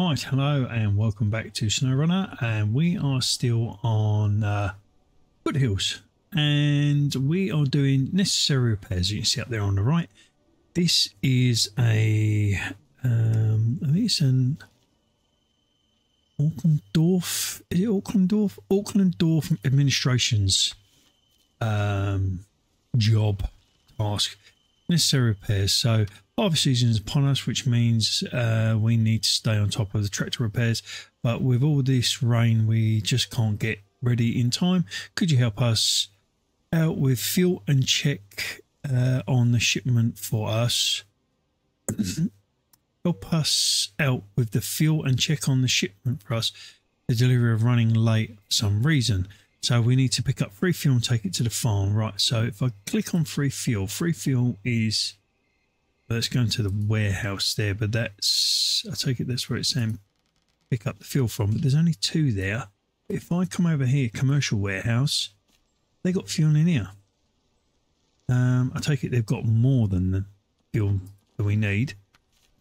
Right, hello and welcome back to SnowRunner and we are still on uh, Foothills and we are doing necessary repairs you can see up there on the right. This is a, um, I think it's an Aucklandorf, is it Aucklandorf? Aucklandorf Administration's um, job task. Necessary repairs. So harvest season is upon us, which means uh, we need to stay on top of the tractor repairs. But with all this rain, we just can't get ready in time. Could you help us out with fuel and check uh, on the shipment for us? help us out with the fuel and check on the shipment for us. The delivery of running late for some reason. So we need to pick up free fuel and take it to the farm. Right, so if I click on free fuel, free fuel is, let's go into the warehouse there, but that's, I take it that's where it's saying pick up the fuel from, but there's only two there. If I come over here, commercial warehouse, they got fuel in here. Um, I take it they've got more than the fuel that we need.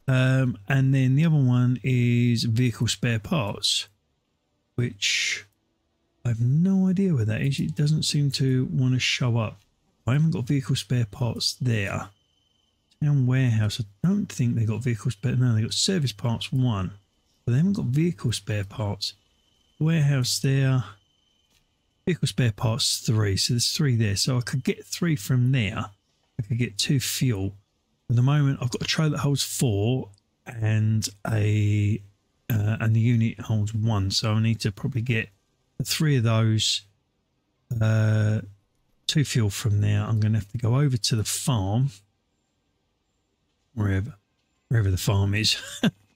Um, and then the other one is vehicle spare parts, which I have no idea where that is. It doesn't seem to want to show up. I haven't got vehicle spare parts there. Town warehouse. I don't think they got vehicle spare. No, they got service parts one, but they haven't got vehicle spare parts. Warehouse there. Vehicle spare parts three. So there's three there. So I could get three from there. I could get two fuel at the moment, I've got a trailer that holds four and a uh, and the unit holds one. So I need to probably get three of those, uh, two fuel from there. I'm going to have to go over to the farm, wherever wherever the farm is.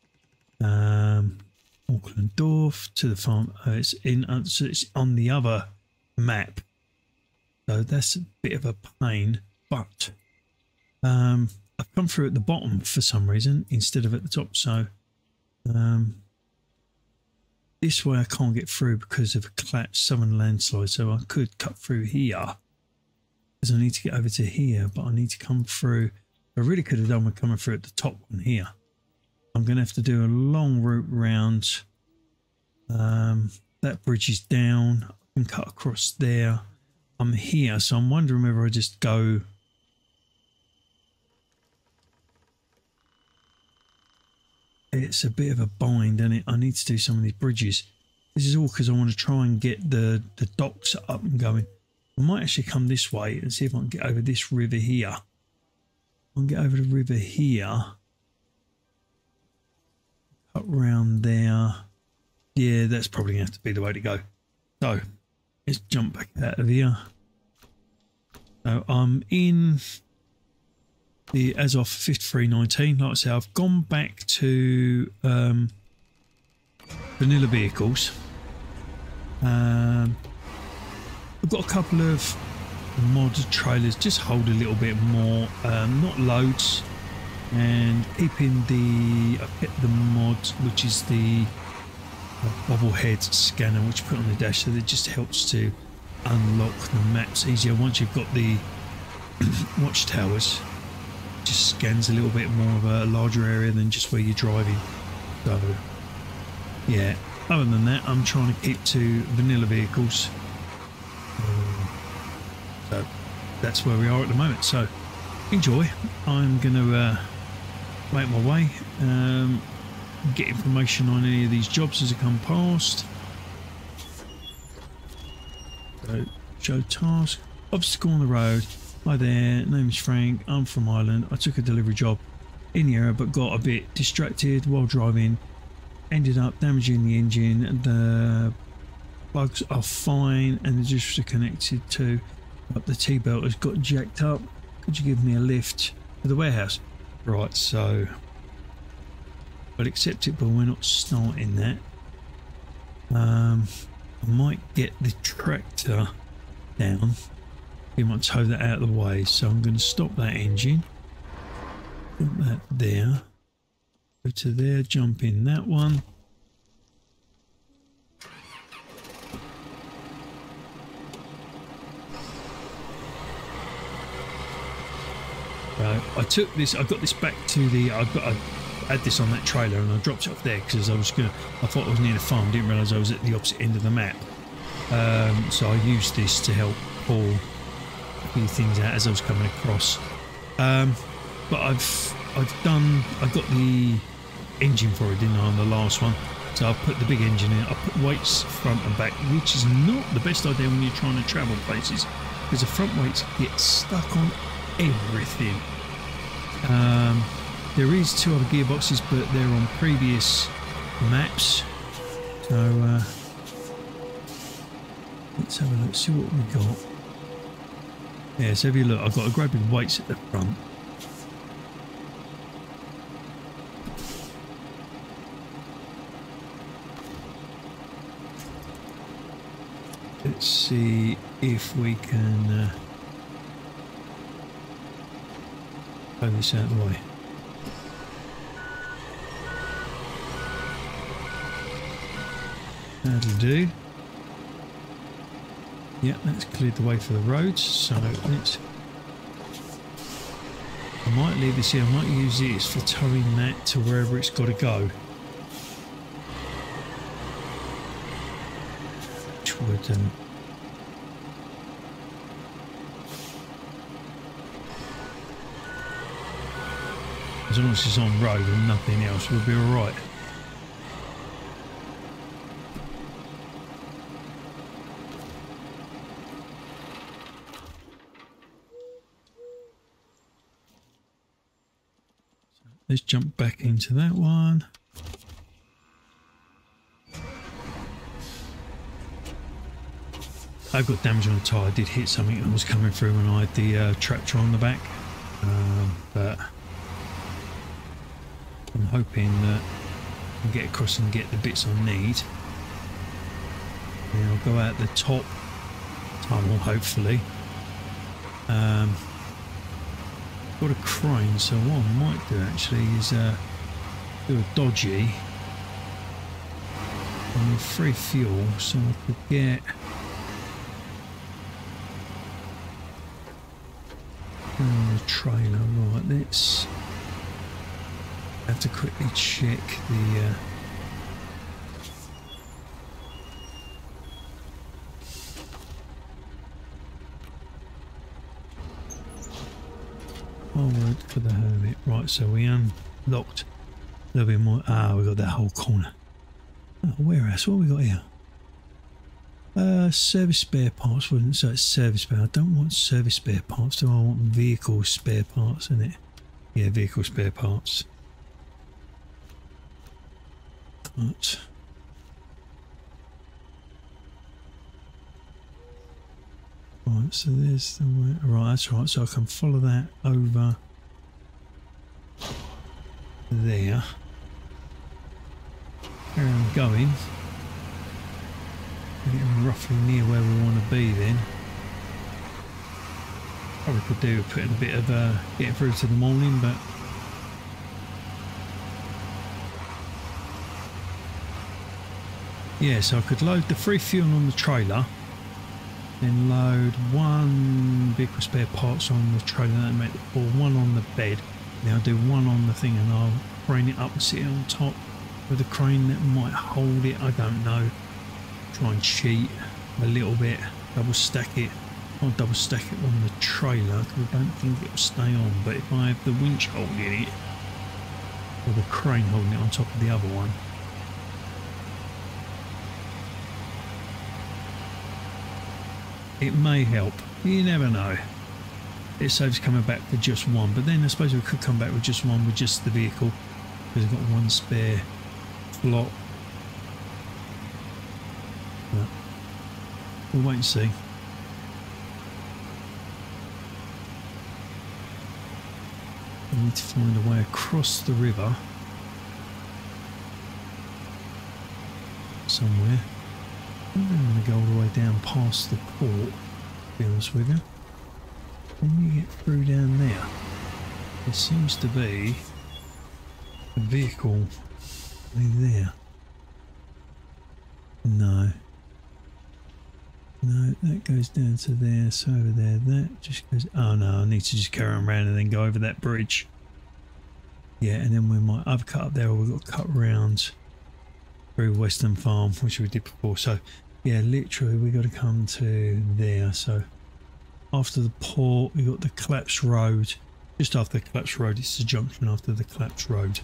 um, Auckland Dorf to the farm. Uh, it's in. Uh, so it's on the other map. So that's a bit of a pain, but um, I've come through at the bottom for some reason instead of at the top. So um, this way I can't get through because of a collapsed southern landslide. So I could cut through here because I need to get over to here, but I need to come through. I really could have done with coming through at the top one here. I'm going to have to do a long route round. Um, that bridge is down. I can cut across there. I'm here, so I'm wondering whether I just go it's a bit of a bind and it I need to do some of these bridges this is all because I want to try and get the the docks up and going I might actually come this way and see if I can get over this river here I can get over the river here. Cut round there. Yeah that's probably gonna have to be the way to go. So let's jump back out of here. So I'm in the as of 5319 like I say I've gone back to um, vanilla vehicles. Um, I've got a couple of mod trailers just hold a little bit more um, not loads and keeping the I kept the mod which is the bobblehead scanner which put on the dash so that just helps to unlock the maps easier once you've got the watchtowers just scans a little bit more of a larger area than just where you're driving. So, yeah. Other than that, I'm trying to keep to vanilla vehicles. So that's where we are at the moment. So enjoy. I'm going to uh, make my way, um, get information on any of these jobs as they come past. So show task, obstacle on the road, Hi there, name's Frank, I'm from Ireland. I took a delivery job in the area but got a bit distracted while driving. Ended up damaging the engine. The plugs are fine and the they're connected to but the T-belt has got jacked up. Could you give me a lift to the warehouse? Right, so I'll accept it but we're not starting that. Um, I might get the tractor down we might tow that out of the way. So I'm going to stop that engine. Put that there. Go to there, jump in that one. I took this, I got this back to the, I've got a, had this on that trailer and I dropped it off there because I was gonna. I thought I was near the farm. Didn't realise I was at the opposite end of the map. Um, so I used this to help pull a few things out as I was coming across. Um, but I've I've done. I got the engine for it, didn't I, on the last one? So I've put the big engine in. I put weights front and back, which is not the best idea when you're trying to travel places because the front weights get stuck on everything. Um, there is two other gearboxes, but they're on previous maps. So uh, let's have a look, see what we got. Yeah, so if you look, I've got a great big weights at the front. Let's see if we can uh, of the way. That'll do. Yeah, that's cleared the way for the roads, so let's... I might leave this here, I might use this for towing that to wherever it's got to go. Which would... Um, as long as it's on road and nothing else, we'll be alright. Let's jump back into that one. I've got damage on the tyre. I did hit something that was coming through when I had the uh, tractor on the back. Um, but I'm hoping that I can get across and get the bits I need. And I'll go out the top tunnel, hopefully. Um, got a crane, so what I might do actually is uh, do a dodgy on free fuel so I could get the trailer. Right, let's have to quickly check the. Uh, Forward for the hermit. Right, so we unlocked a little bit more. Ah, we got that whole corner. Oh, warehouse. What have we got here? Uh, service spare parts. Wouldn't service spare. I don't want service spare parts. Do I want vehicle spare parts in it? Yeah, vehicle spare parts. But Right, so there's the way. Right, that's right. So I can follow that over there. Where I'm going. Getting roughly near where we want to be then. Probably could do putting a bit of uh, getting through to the morning, but yeah, so I could load the free fuel on the trailer then load one vehicle spare parts on the trailer or one on the bed. I'll do one on the thing and I'll crane it up and sit it on top with a crane that might hold it. I don't know. Try and cheat a little bit. Double stack it. I'll double stack it on the trailer because I don't think it'll stay on. But if I have the winch holding it or the crane holding it on top of the other one, it may help. You never know. It saves coming back with just one, but then I suppose we could come back with just one with just the vehicle because I've got one spare slot. But we'll wait and see. I need to find a way across the river somewhere. I'm going to go all the way down past the port, to be honest with you. When you get through down there, there seems to be a vehicle there. No. No, that goes down to there, so over there, that just goes... Oh no, I need to just carry on around and then go over that bridge. Yeah, and then we my other cut up there we've got to cut round through Western Farm, which we did before. So, yeah, literally we got to come to there. So, after the port, we got the collapsed road. Just after the collapsed road, it's the junction after the collapsed road.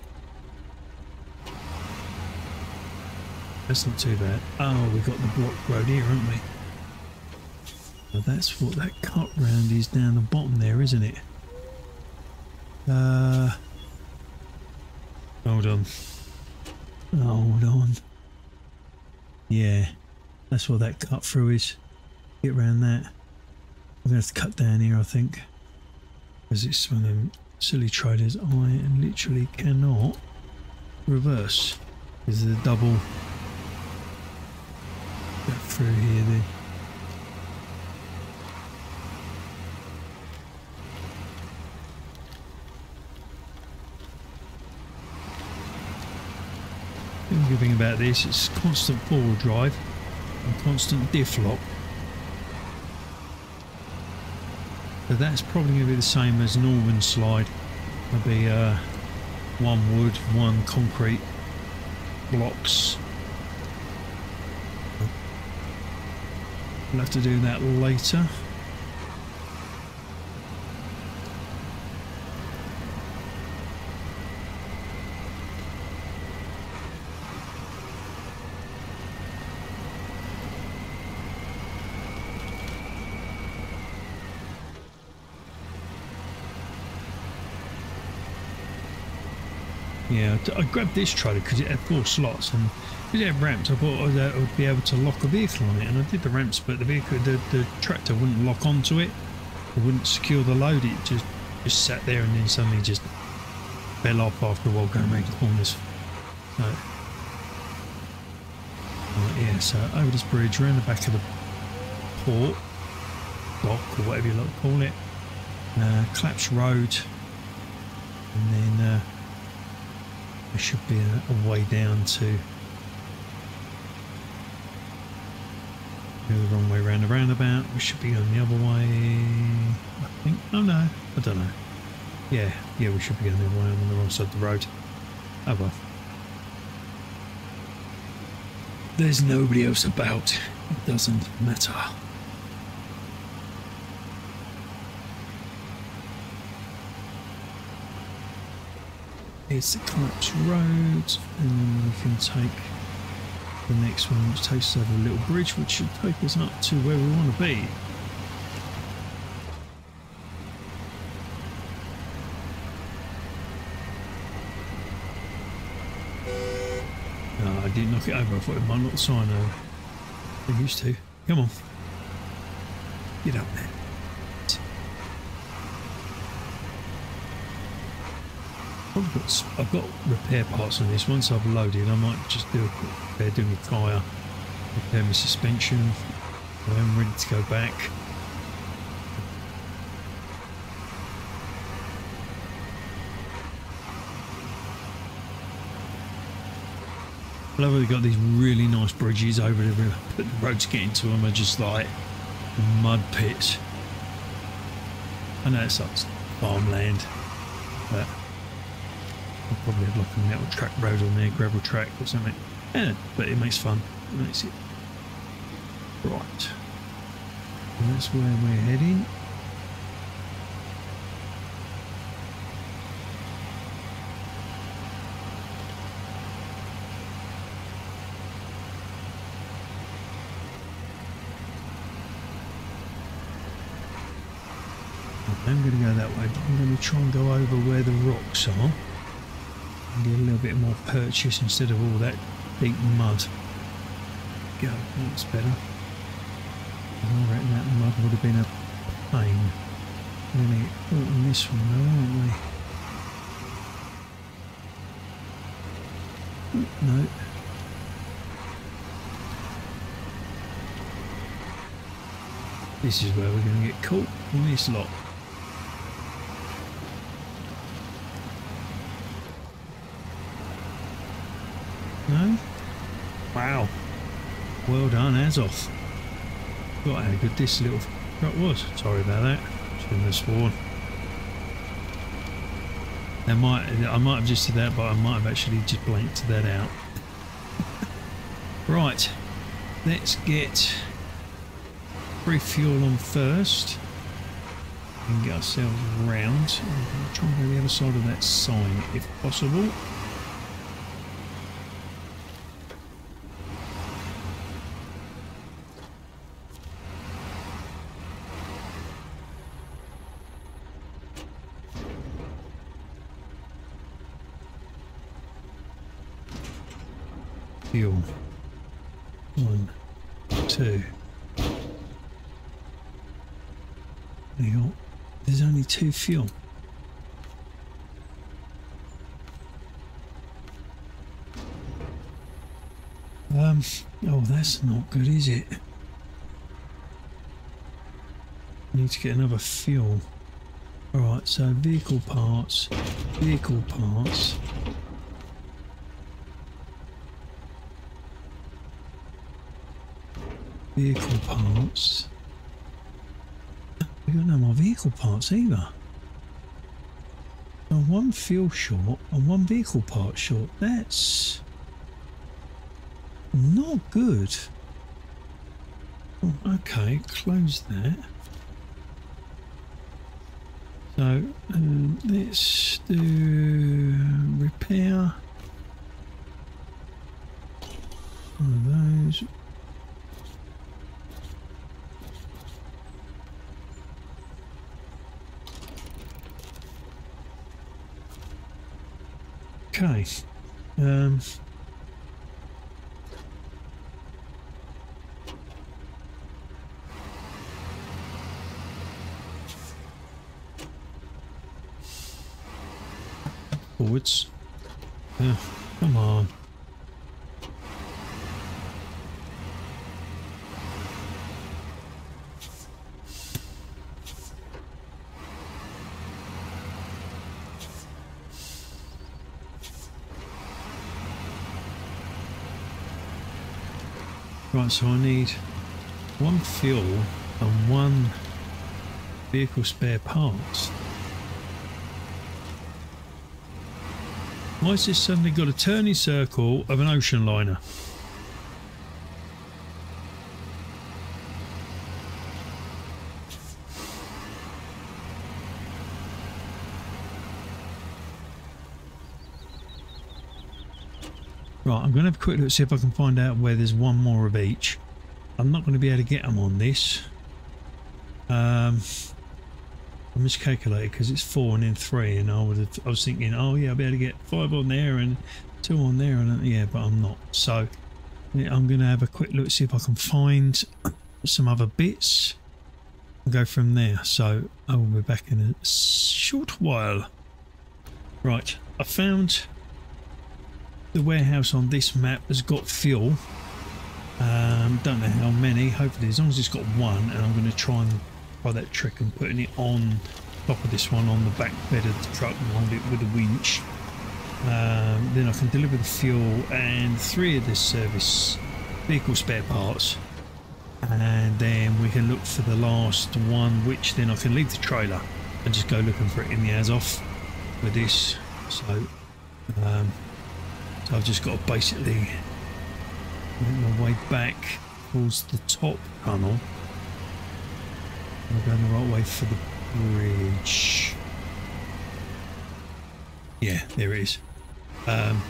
That's not too bad. Oh, we got the block road here, haven't we? Well, that's what that cut round is down the bottom there, isn't it? Uh, hold on. Hold on. Yeah, that's what that cut through is. Get around that. I'm going to have to cut down here, I think. Because it's one of them silly traders. I literally cannot reverse. Is the double Get through here then. Good thing about this it's constant forward drive and constant diff lock. So that's probably going to be the same as Northern Slide. There'll be uh, one wood, one concrete blocks. We'll have to do that later. Yeah, I grabbed this trolley because it had four slots and because it had ramps, I thought I would be able to lock a vehicle on it, and I did the ramps, but the vehicle, the, the tractor wouldn't lock onto it, it wouldn't secure the load. It just just sat there and then suddenly just fell off after a while going around corners. So, right, yeah, so over this bridge, around the back of the port, dock or whatever you like to call it, uh, Claps Road, and then. Uh, there should be a, a way down to go the wrong way round the roundabout. We should be going the other way. I think. Oh no, I don't know. Yeah, yeah, we should be going the other way. I'm on the wrong side of the road. Oh well. There's nobody else about. It doesn't matter. It's the Collapse Road, and then we can take the next one, which takes us over a little bridge, which should take us up to where we want to be. No, I didn't knock it over. I thought it might not sign uh, over. I used to. Come on. Get up there. I've got, I've got repair parts on this. Once I've loaded, I might just do a quick repair, do my tyre, repair my suspension. I'm ready to go back. I love how they've got these really nice bridges over the river, but the roads getting to them are just like mud pits. I know it's like farmland, but I'll probably have like a metal track road on there, gravel track or something. Yeah, but it makes fun. It makes it right. And that's where we're heading. I'm going to go that way, but I'm going to try and go over where the rocks are a little bit more purchase instead of all that deep mud. Go, that's better. I reckon that mud would have been a pain. We're get in this one though, aren't we? No. This is where we're going to get caught in this lot. No? Wow. Well done, Azov. Got how good this little truck was. Sorry about that. Shouldn't have sworn. I might, I might have just did that, but I might have actually just blanked that out. right, let's get refuel on first and get ourselves around. Try and go the other side of that sign if possible. fuel. One, two. There's only two fuel. Um, oh, not good, is it? Need to get another fuel. Alright, so vehicle parts, vehicle parts. Vehicle parts. We got no more vehicle parts either. And one fuel short and one vehicle part short. That's not good. Oh, okay, close that. So um, let's do repair. One of those. Okay. Um, forwards. Yeah, come on. Right, so I need one fuel and one vehicle spare parts. Why has this suddenly got a turning circle of an ocean liner? Right, I'm going to have a quick look see if I can find out where there's one more of each. I'm not going to be able to get them on this. Um, I miscalculated because it's four and then three, and I would have, I was thinking, oh yeah, I'll be able to get five on there and two on there, and yeah, but I'm not. So I'm going to have a quick look see if I can find some other bits and go from there. So I will be back in a short while. Right, I found the warehouse on this map has got fuel. Um, don't know how many. Hopefully, as long as it's got one, and I'm going to try and try that trick and putting it on top of this one on the back bed of the truck and hold it with a winch. Um, then I can deliver the fuel and three of this service vehicle spare parts and then we can look for the last one which then I can leave the trailer and just go looking for it in the Azov with this so um, so I've just got to basically make my way back towards the top tunnel. I'm going the right way for the bridge. Yeah, there it is. Um,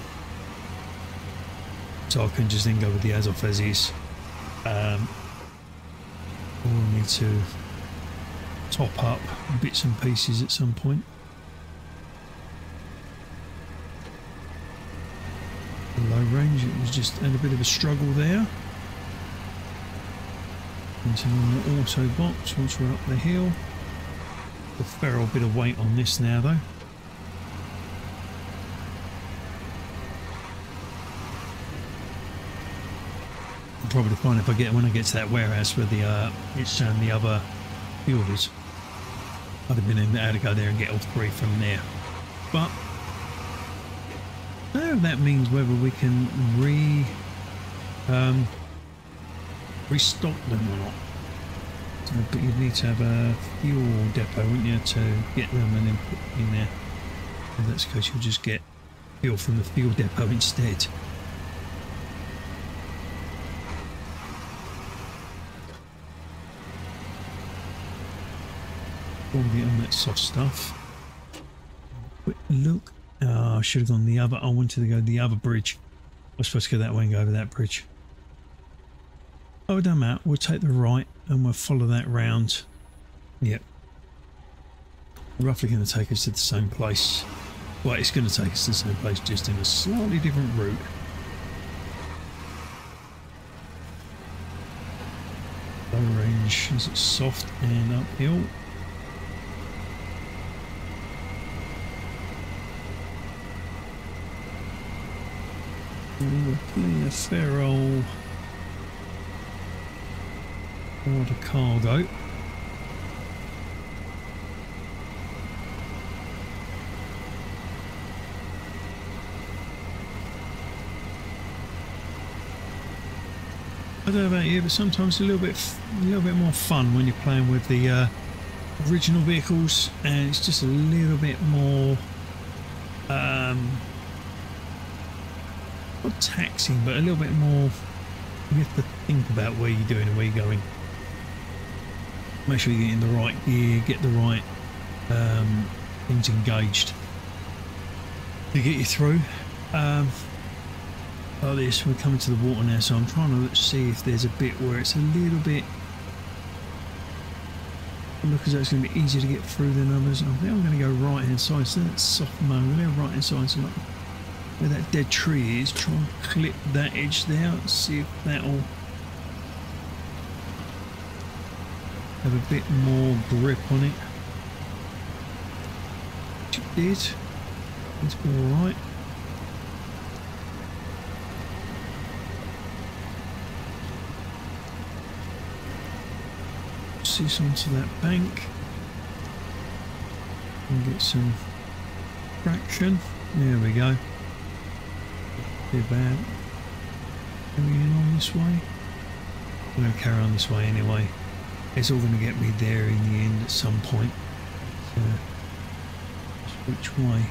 so I can just then go with the Azov as is. Um, we'll need to top up bits and pieces at some point. low range. It was just had a bit of a struggle there. Into normal auto box once we're up the hill. A old bit of weight on this now though. I'll probably find if I get when I get to that warehouse where the uh, it's um, the other fuel is. I'd have been able to go there and get all three from there. But I don't know if that means whether we can re um, restock them or not. So, but you'd need to have a fuel depot, wouldn't you, to get them and then put in there. In that case, you'll just get fuel from the fuel depot instead. Before the on that soft stuff. Look. Oh, I should have gone the other. I wanted to go the other bridge. I was supposed to go that way and go over that bridge. Oh, it doesn't. We'll take the right and we'll follow that round. Yep. Roughly going to take us to the same place. Well, it's going to take us to the same place, just in a slightly different route. Low range, is it soft and uphill? Plenty of fair old order cargo. I don't know about you, but sometimes it's a little bit, a little bit more fun when you're playing with the uh, original vehicles, and it's just a little bit more, um, not taxing, but a little bit more. You have to think about where you're doing and where you're going. Make sure you're getting the right gear, get the right um, things engaged to get you through. Um, like this we're coming to the water now so I'm trying to see if there's a bit where it's a little bit look as though it's going to be easier to get through than others I think I'm going to go right hand side so that's soft mode I'm going to go right hand side so where that dead tree is try and clip that edge there see if that'll have a bit more grip on it it did it's alright this onto that bank and get some traction. There we go. Be bad. Coming in on this way. I'm going to carry on this way anyway. It's all going to get me there in the end at some point. So, which way?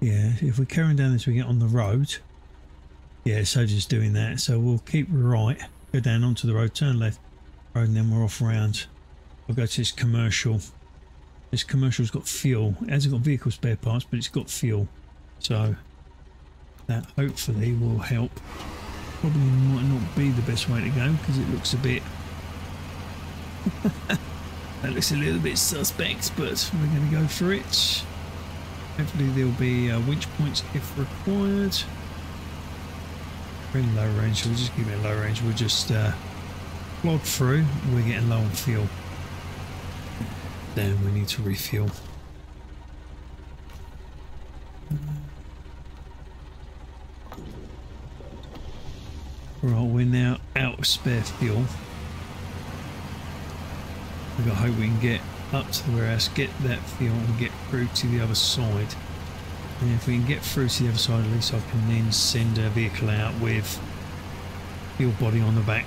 Yeah, if we're carrying down as we get on the road, yeah, so just doing that. So we'll keep right, go down onto the road, turn left, road, and then we're off around. I'll go to this commercial. This commercial's got fuel. It hasn't got vehicle spare parts, but it's got fuel. So that hopefully will help. Probably might not be the best way to go because it looks a bit... that looks a little bit suspect, but we're going to go for it. Hopefully there'll be uh, winch points if required. We're in low range, so we'll just keep it low range. We'll just uh, plod through. We're getting low on fuel. Then we need to refuel. Right, we're now out of spare fuel. We've got to hope we can get up to the warehouse, get that fuel and get through to the other side. And if we can get through to the other side, at least I can then send a vehicle out with your body on the back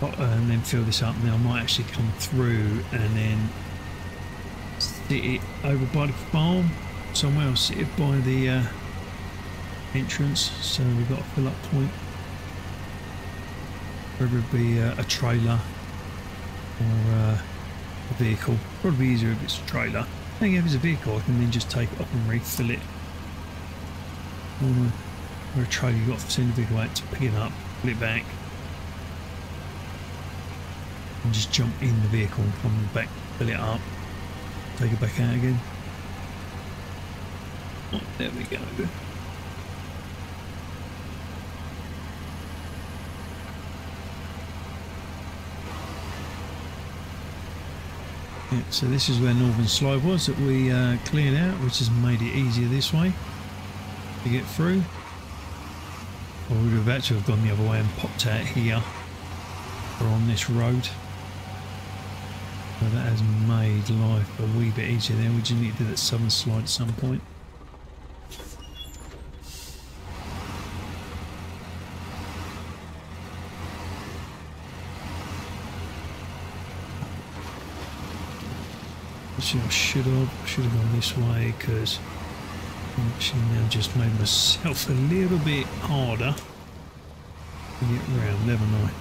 uh, and then fill this up. And then I might actually come through and then sit it over by the farm somewhere. I'll sit it by the uh, entrance. So we've got a fill up point. Whether it be uh, a trailer or uh, a vehicle. Probably easier if it's a trailer. I if it's a vehicle, I can then just take it up and refill it. Or a trailer, you've got send the out to pick it up, pull it back, and just jump in the vehicle and come back, fill it up, take it back out again. Oh, there we go. Yeah, so this is where Northern Slide was that we uh, cleared out, which has made it easier this way to get through. Or we would have actually gone the other way and popped out here or on this road. That has made life a wee bit easier there. We just need to do that southern slide at some point. I should have should have gone this way because actually now just made myself a little bit harder to get round, never mind.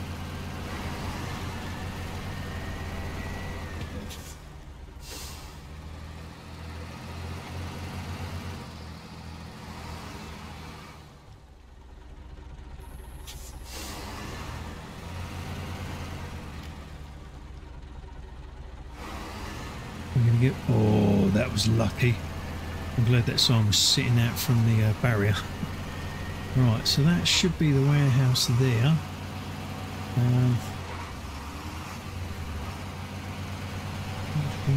Oh, that was lucky. I'm glad that sign was sitting out from the uh, barrier. right, so that should be the warehouse there. Um,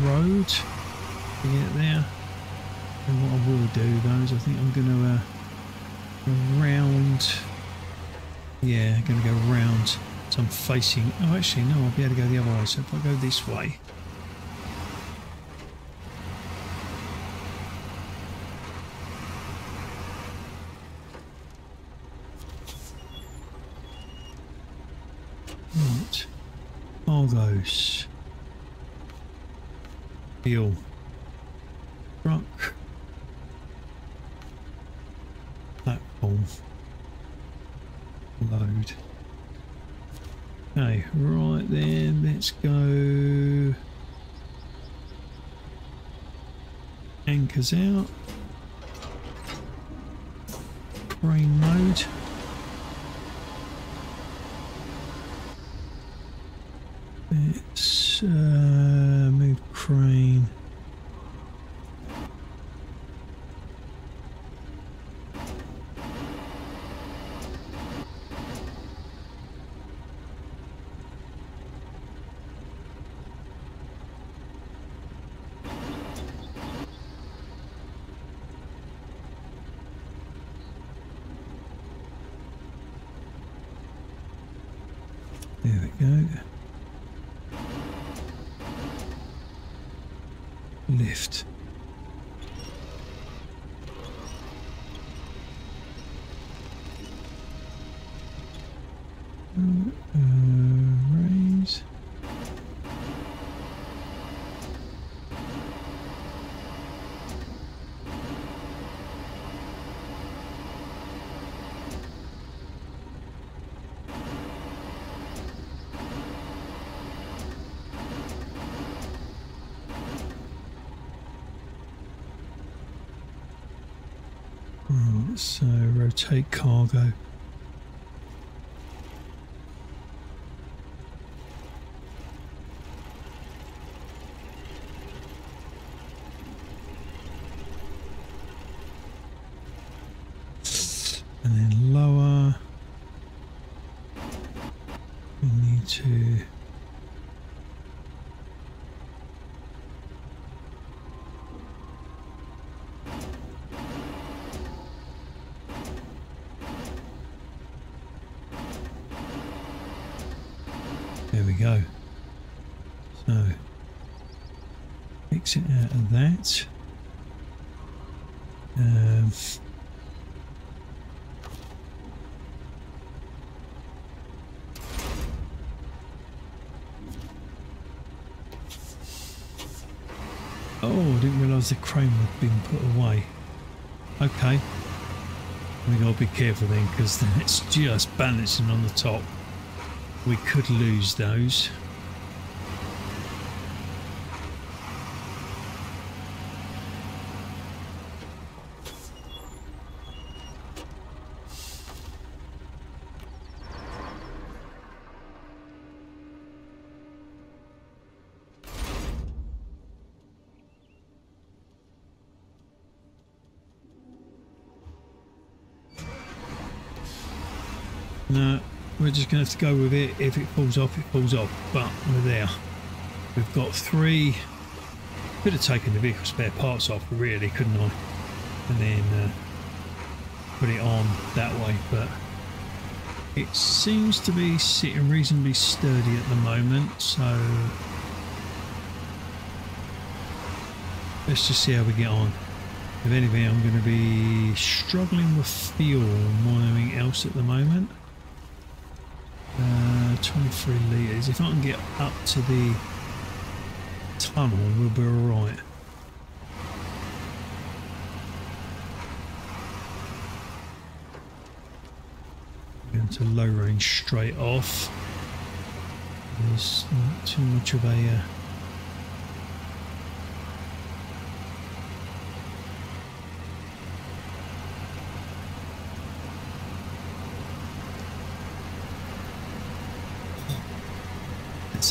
road get there. And what I will do though is I think I'm going to uh, round. Yeah, I'm going to go round. So I'm facing. Oh, actually, no, I'll be able to go the other way. So if I go this way. Fuel. Truck. Platform. Load. Okay, right then, let's go. Anchors out. Crane mode. Let's uh, crane. There we go. lift. Uh, raise. So uh, rotate cargo. And then lower. We need to go. So, exit out of that. Um, oh, I didn't realise the crane had been put away. Okay. We gotta be careful then because it's just balancing on the top we could lose those. No, we're just going to have to go with it. If it falls off, it falls off. But we're there. We've got three. Could have taken the vehicle spare parts off, really, couldn't I? And then uh, put it on that way. But it seems to be sitting reasonably sturdy at the moment. So let's just see how we get on. If anything, I'm going to be struggling with fuel more than anything else at the moment. Uh, 23 litres. If I can get up to the tunnel, we'll be alright. Going to low range straight off. There's not too much of a uh,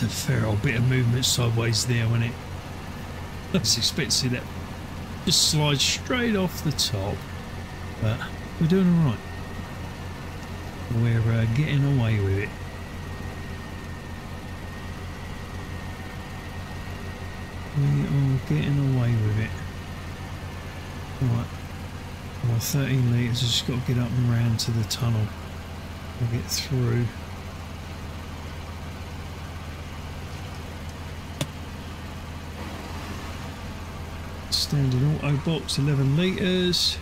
A fair old bit of movement sideways there when it? I was expecting that just slide straight off the top. But we're doing alright we're uh, getting away with it. We are getting away with it. Right. Well 13 litres just got to get up and round to the tunnel. We'll get through Standard auto box, 11 litres.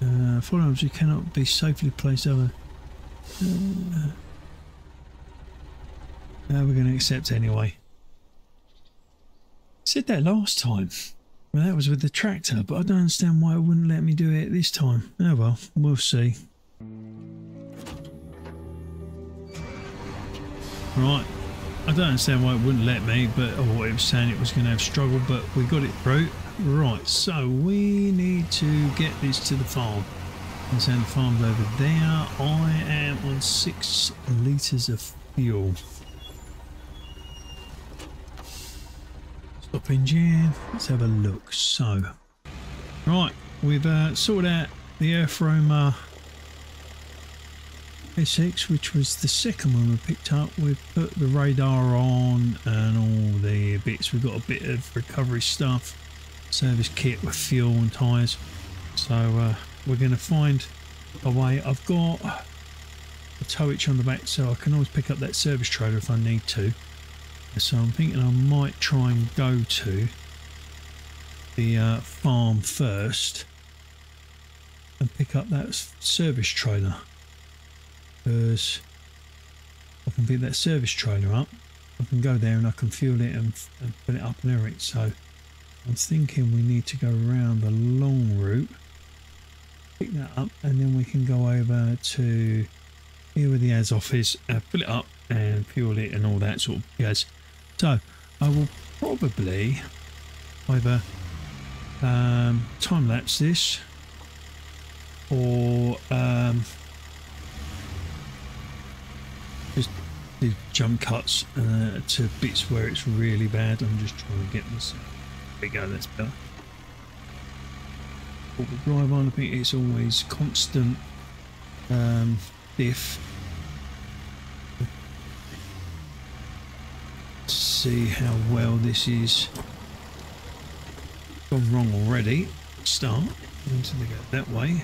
Uh, firearms you cannot be safely placed over. Uh, uh, we're going to accept anyway. Said that last time. Well, that was with the tractor, but I don't understand why it wouldn't let me do it this time. Oh well, we'll see. Right, I don't understand why it wouldn't let me, but oh, it was saying it was going to have struggle, but we got it through. Right, so we need to get this to the farm. So the farm's over there. I am on six litres of fuel. Stop engine. Let's have a look. So, right, we've uh, sorted out the EarthRoamer SX, which was the second one we picked up. We've put the radar on and all the bits. We've got a bit of recovery stuff, service kit with fuel and tyres. So uh, we're going to find a way. I've got a tow hitch on the back, so I can always pick up that service trailer if I need to. So I'm thinking I might try and go to the uh, farm first and pick up that service trailer. Because I can pick that service trailer up. I can go there and I can fuel it and, and put it up and everything. So I'm thinking we need to go around the long route pick that up and then we can go over to here where the AS office uh, fill it up and fuel it and all that sort of jazz so I will probably either um, time lapse this or um, just do jump cuts uh, to bits where it's really bad. I'm just trying to get this. There we go, that's better. What we drive on, I think it's always constant um, diff see how well this is gone wrong already. Start. Until they go that way.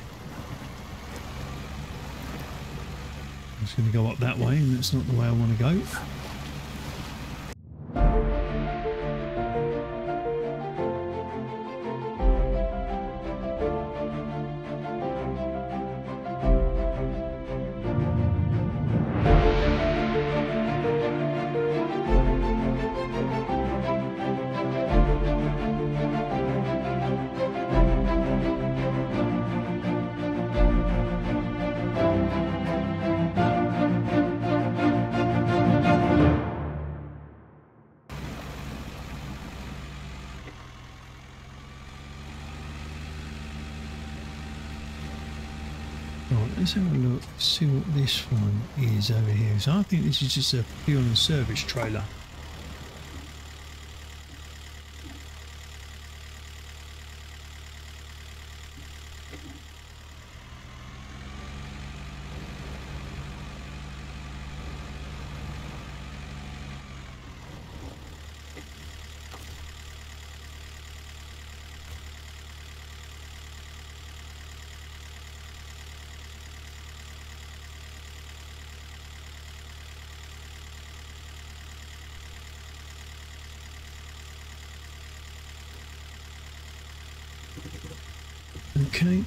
I'm just going to go up that way and that's not the way I want to go. Think this is just a fuel and service trailer. Okay.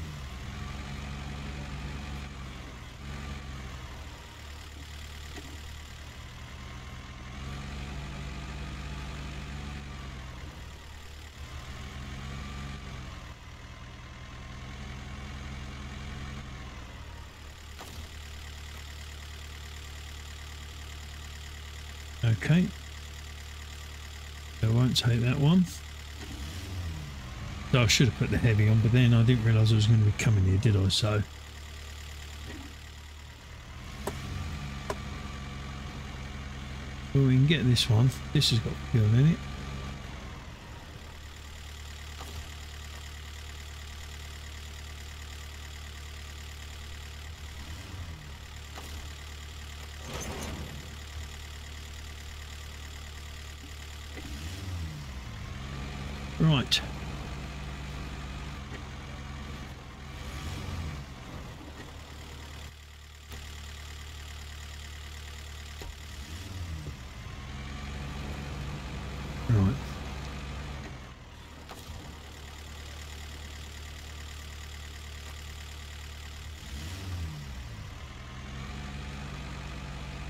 Okay. I won't take that one. So I should have put the heavy on, but then I didn't realise I was going to be coming here, did I? So. Well, we can get this one. This has got fuel in it. Right. Right.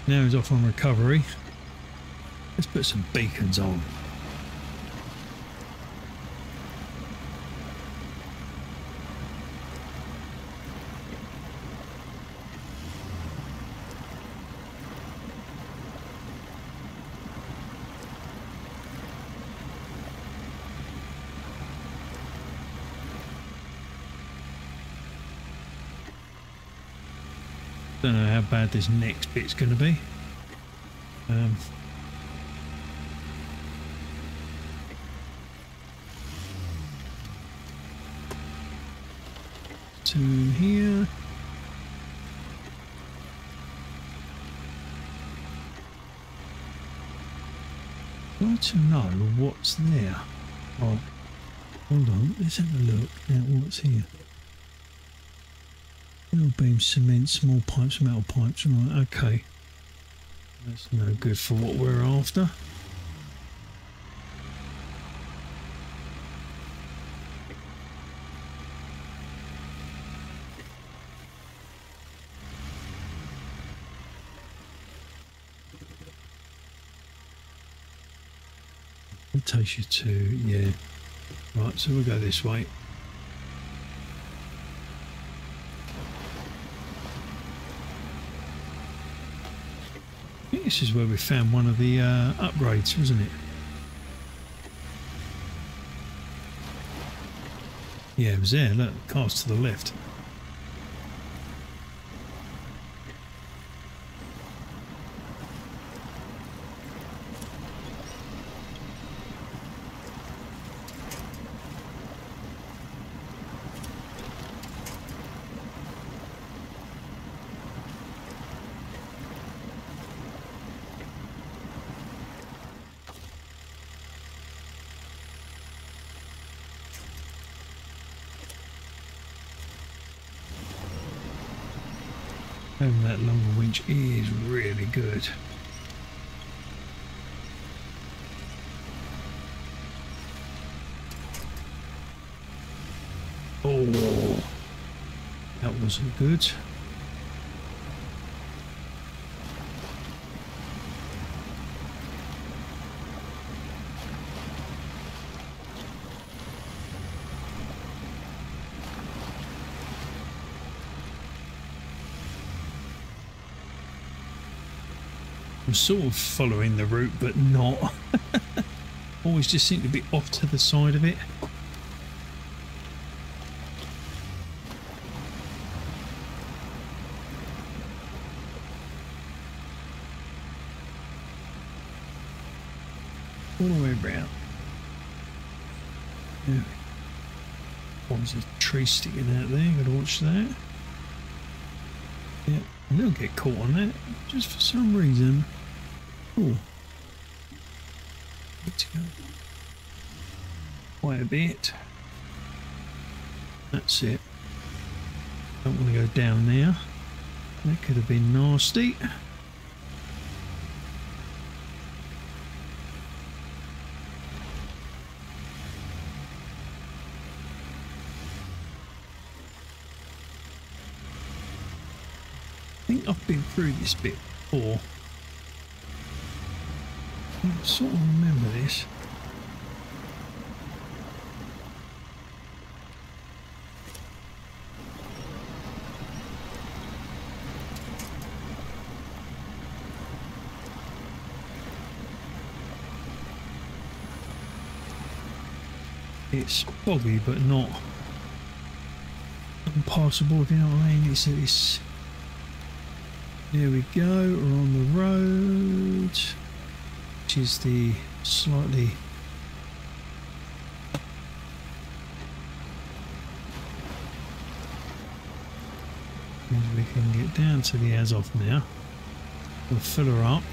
Now he's off on recovery. Let's put some beacons on. Bad this next bit's going to be. Um, here. Want to know what's there. Oh, hold on, let's have a look at what's here. Steel beam, cement, small pipes, metal pipes. Right, okay. That's no good for what we're after. It takes you to, yeah. Right, so we'll go this way. This is where we found one of the uh, upgrades, wasn't it? Yeah, it was there. Look, car's to the left. Having that longer winch is really good. Oh, that wasn't good. I'm sort of following the route, but not. Always just seem to be off to the side of it. All the way around. Yeah. Was a tree sticking out there? Gotta watch that. Yeah, and they'll get caught on that just for some reason. Ooh. Need to go quite a bit. That's it. Don't want to go down there. That could have been nasty. I think I've been through this bit before. I sort of remember this. It's boggy, but not impossible, if you know what I mean. It's, it's there we go, we're on the road, which is the slightly we can get down to the Azov now. We'll fill her up.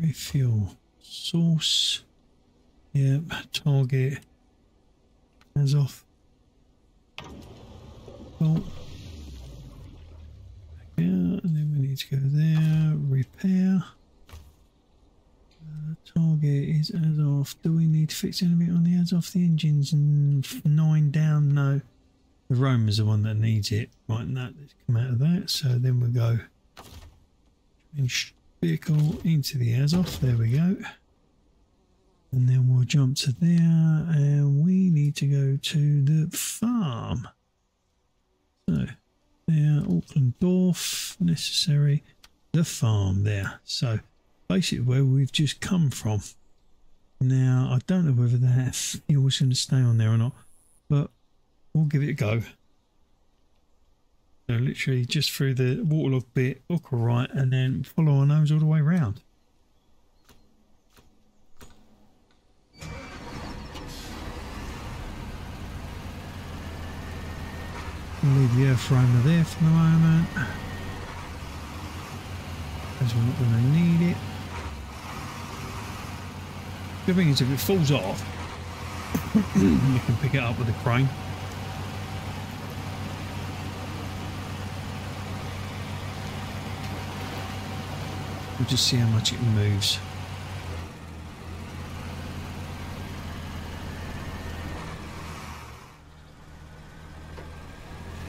refuel source yep target Azov well yeah and then we need to go there repair uh, target is Azov do we need to fix anything on the Azov the engines and nine down no the Roamer's the one that needs it right that let's come out of that so then we'll go vehicle into the Azov. There we go. And then we'll jump to there and we need to go to the farm. So there, Auckland Dorf, necessary, the farm there. So basically where we've just come from. Now, I don't know whether that fuel's going to stay on there or not, but we'll give it a go. So literally just through the waterlogged bit, hook right, and then follow our nose all the way around. Leave the EarthRoamer there for the moment. As we're not going to need it. The thing is if it falls off, you can pick it up with a crane. We'll just see how much it moves.